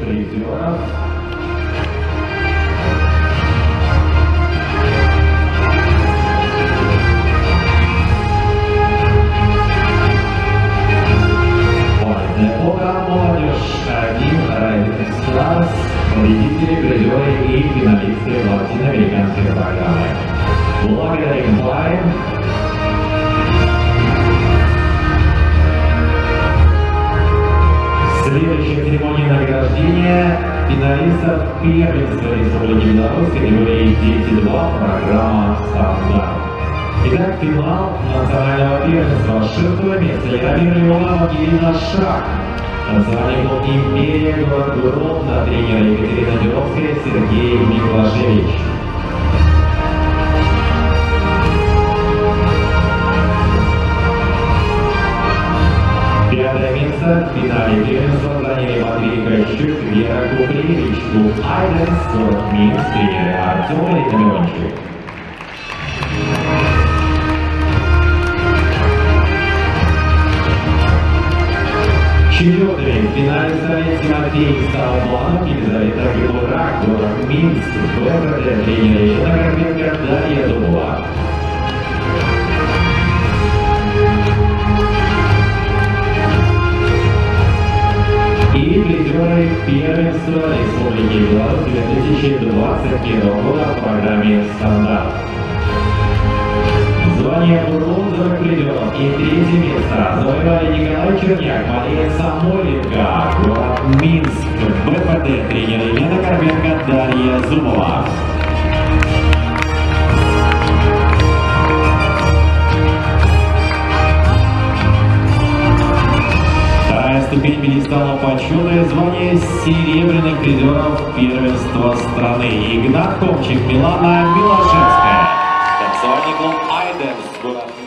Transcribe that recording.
призеров. Один Райдерс класс, победители, призеры и финалисты латиноамериканской программы. Благодарим Лайм, Следующая церемония награждения финалистов первенства Республики Беларусь категории Дети-2 программа «Стандарт». Итак, финал национального первенства. Шестое место. Яромир Леонов, Ангелина Шах. Национальный клуб «Империя», город Гродно, тренер Екатерина Дюровская, Сергей Миклашевич. Пятое место в финале первенства заняли Матвей Кощук, Вера Купревич, клуб «Айденс», город Минск, тренеры Артем Литовенчик. Четвертыми в финале стали Тимофей Столбанов, Елизавета Гелурак, город Минск, БРД, тренер Елена Карпенко, Дарья Дубова. Первенства Республики Беларусь 2021 года в программе «Стандарт». Звание бронзовых призеров и третье место завоевали Николай Черняк, Мария Самойленко, город Минск, БПД, тренер Елена Карпенко, Дарья Зубова. Пьедестала почета и звание серебряных призеров первенства страны. Игнат Комчик, Милана Милошевская. Танцевальный клуб «Айденс», город